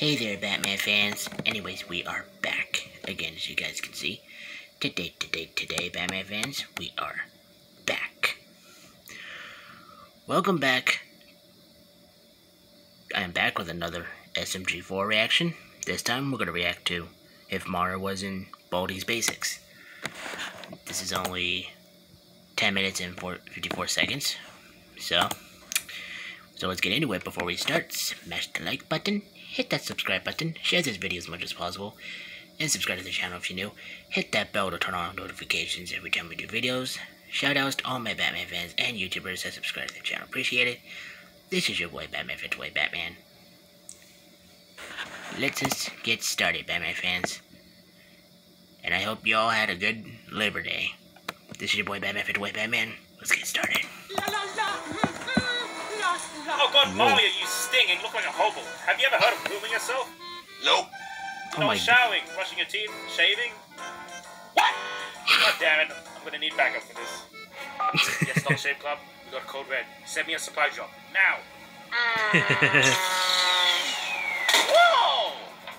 Hey there, Batman fans. Anyways, we are back again, as you guys can see. Today, today, today, Batman fans, we are back. Welcome back. I am back with another SMG4 reaction. This time, we're going to react to if Mara was in Baldi's Basics. This is only 10 minutes and 54 seconds. So, so let's get into it before we start. Smash the like button, hit that subscribe button, share this video as much as possible, and subscribe to the channel if you're new. Hit that bell to turn on notifications every time we do videos. Shout outs to all my Batman fans and YouTubers that subscribe to the channel. Appreciate it. This is your boy Batman Way Batman. Let's just get started, Batman fans. And I hope you all had a good Labor Day. This is your boy Batman Way Batman. Let's get started. Oh god, Mario, you sting and look like a hobo. Have you ever heard of grooming yourself? Nope. You oh know, Oh my- showering, brushing your teeth, shaving. What? God damn it, I'm gonna need backup for this. yes, Dollar Shave Club, we got a code red. Send me a supply drop. Now! Whoa!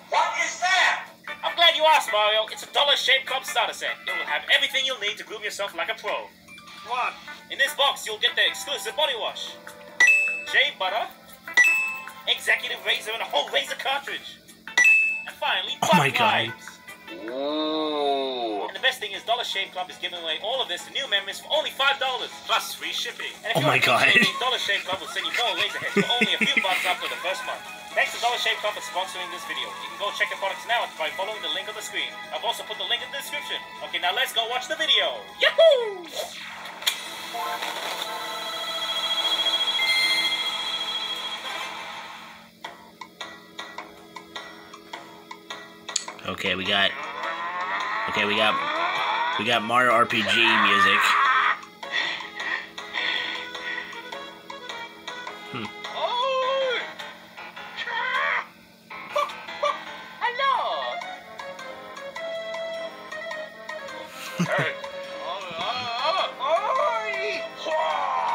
What is that? I'm glad you asked, Mario. It's a Dollar Shave Club starter set. It will have everything you'll need to groom yourself like a pro. One. In this box, you'll get the exclusive body wash, shave butter, executive razor, and a whole razor cartridge. And finally, Oh my butt God. Ooh. And the best thing is Dollar Shave Club is giving away all of this to new members for only $5 plus free shipping. And if Oh you're my God. shaving, Dollar Shave Club will send you four laser heads for only a few bucks after the first month. Thanks to Dollar Shave Club for sponsoring this video. You can go check the products now by following the link on the screen. I've also put the link in the description. Okay, now let's go watch the video. Yahoo! Okay, we got. Okay, we got. We got Mario RPG music. Oh. Hmm. Hello.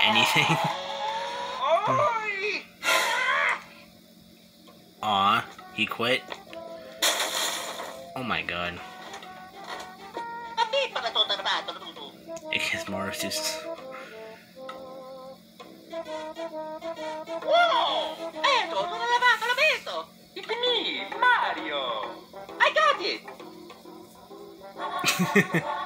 Anything? Aw, he quit. Oh my god. I guess Mario's just. Whoa! L'avete visto! It's me, Mario! I got it!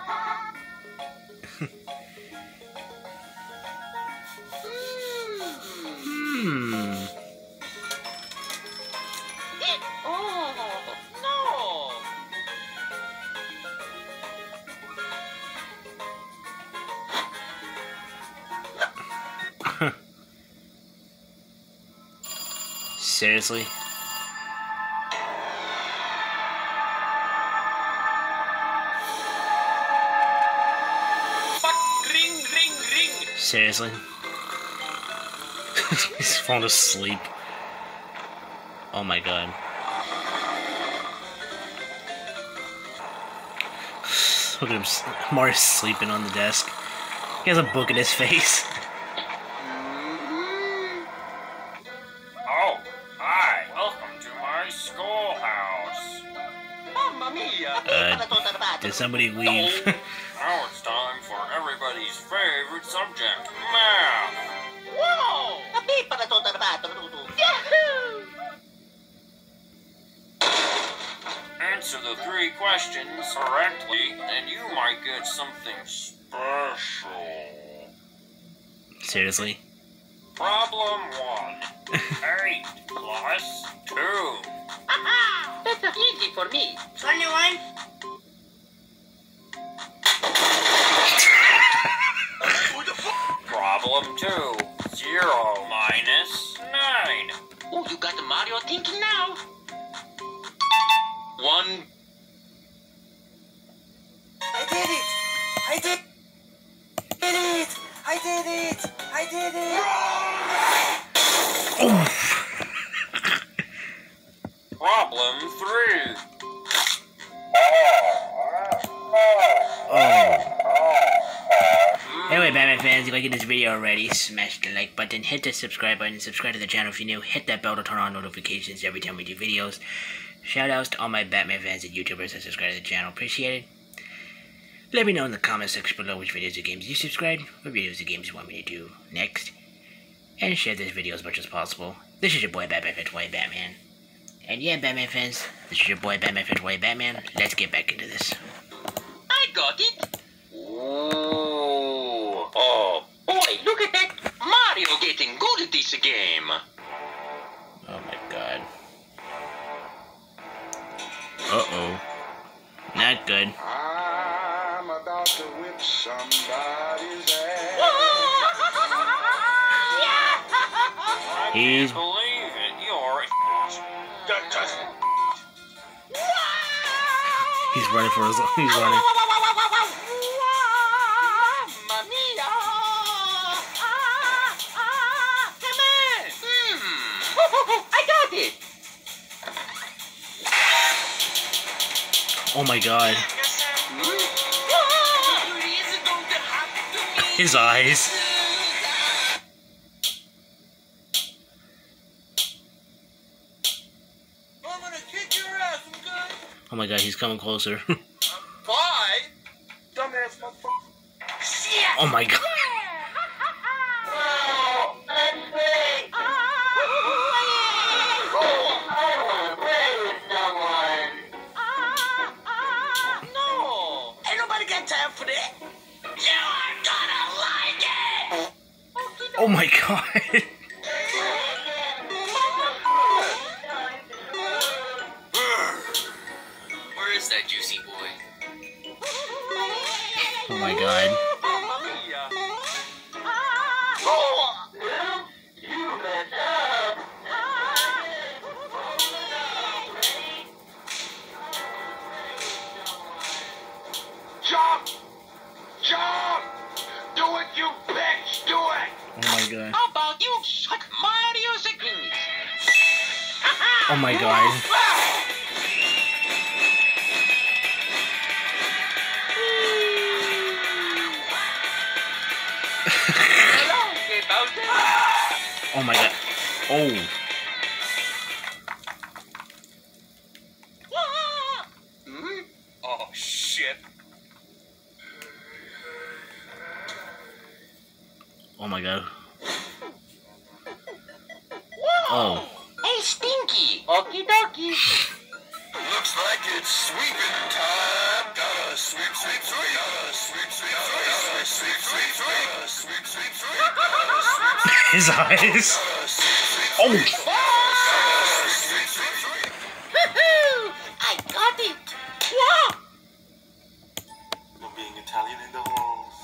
Seriously? Ring, ring, ring! Seriously? He's falling asleep. Oh my god. Look at him. Mario's sleeping on the desk. He has a book in his face. somebody leave. now it's time for everybody's favorite subject, math. Whoa! Answer the three questions correctly, and you might get something special. Seriously? Problem one. Eight plus two. Haha! That's easy for me. 21 Problem two. Zero minus nine. Oh, you got the Mario thinking now. One. I did it! I did did it! I did it! I did it! Problem If you like this video already, smash the like button, hit the subscribe button, subscribe to the channel if you're new, hit that bell to turn on notifications every time we do videos. Shout outs to all my Batman fans and YouTubers that subscribe to the channel. Appreciate it. Let me know in the comment section below which videos or games you subscribe, what videos or games you want me to do next. And share this video as much as possible. This is your boy Batman White Batman. And yeah, Batman fans, this is your boy Batman White Batman. Let's get back into this. I got it. Ooh. Oh, boy, look at that. Mario getting good at this game. Oh my god. Uh-oh. Not good. I'm about to whip somebody's ass. He's Believe it, you're. Just- just- he's running for his he's running. Oh my god. His eyes. I'm gonna kick your ass, I'm good. Oh my god, he's coming closer. Bye. Dumbass motherfucker. oh my god. Oh my god. Where is that juicy boy? Oh my god. God. How about you suck Mario's agreement? Oh my god. Hello, Kid Bowser. Oh my god. Oh. Oh, shit. Oh my god. Okie. Looks like it's sweeping time. Gotta sweep, sweep, sweep. Gotta sweep, sweep, sweep. Gotta sweep, sweep, sweep. Gotta sweep, sweep, sweep. Gotta sweep, His eyes. gotta sweep, sweep, Oh. Woohoo! I got it! Whoa! We're being Italian in the halls.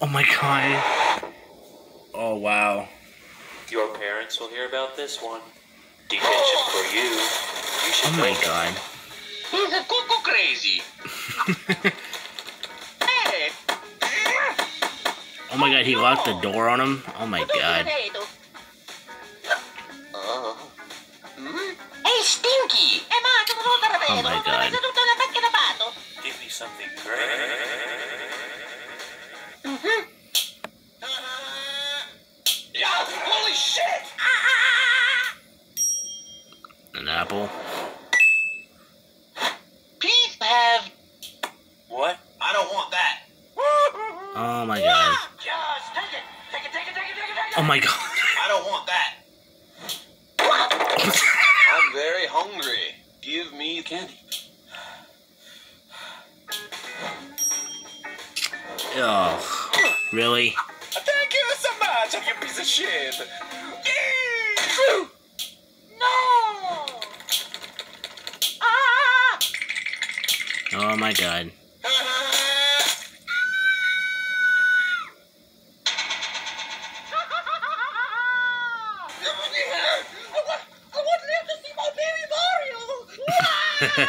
Oh my god. Oh wow. Your parents will hear about this one. Detention for you. You should Oh my god. He's a cuckoo crazy. hey! Oh my god, he locked the door on him. Oh my god. Oh. Hmm? Hey, Stinky! Oh my god. Want that. I'm very hungry. Give me candy. Oh. Really? Thank you so much, you piece of shit. No! Ah! Oh my god.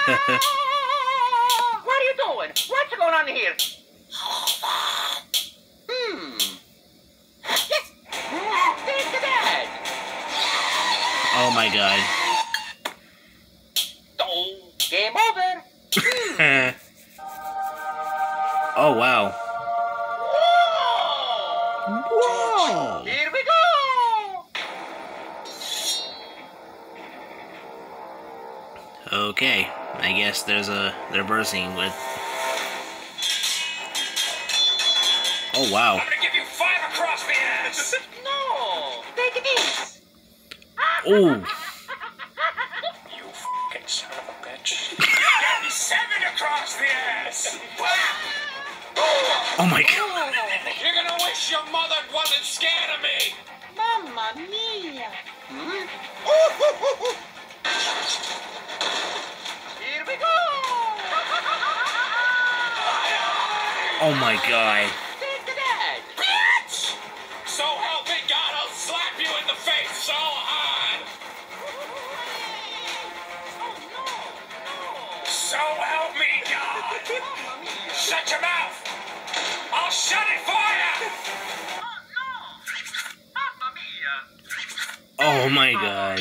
what are you doing? What's going on here? Hmm. That. oh my god. Oh, Game over. oh wow. Oh! Here we go! Okay, I guess there's a they're bursting with. Oh wow! I'm gonna give you five across the ass! No! Take this! Oh! you fucking son of a bitch. you got me seven across the ass! Oh my god! You're gonna wish your mother wasn't scared of me! Mamma mia! Here we go! Oh my god! Bitch! So help me God, I'll slap you in the face so hard! Oh no! No! So help me God! Shut your mouth! I'll shut it for you! Oh my god!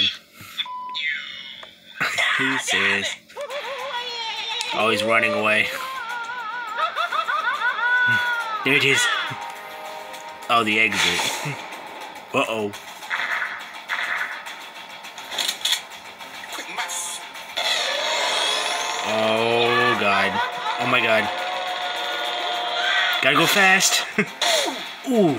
He's serious. Oh, he's running away. There it is. Oh, the exit. Uh oh. Oh god. Oh my god. Gotta go fast. Ooh.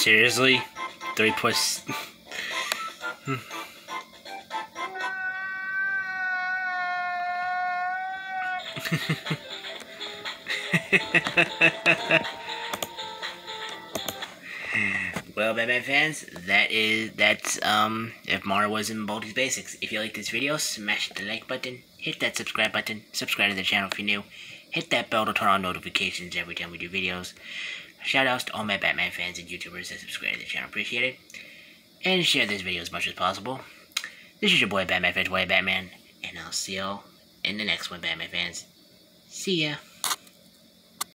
Seriously? Three plus. well, Batman fans, that is that's um if Mara was in Baldi's Basics. If you like this video, smash the like button, hit that subscribe button, subscribe to the channel if you're new, hit that bell to turn on notifications every time we do videos. Shout outs to all my Batman fans and YouTubers that subscribe to the channel, appreciate it. And share this video as much as possible. This is your boy Batman Fans, Boy Batman, and I'll see y'all in the next one, Batman fans. See ya.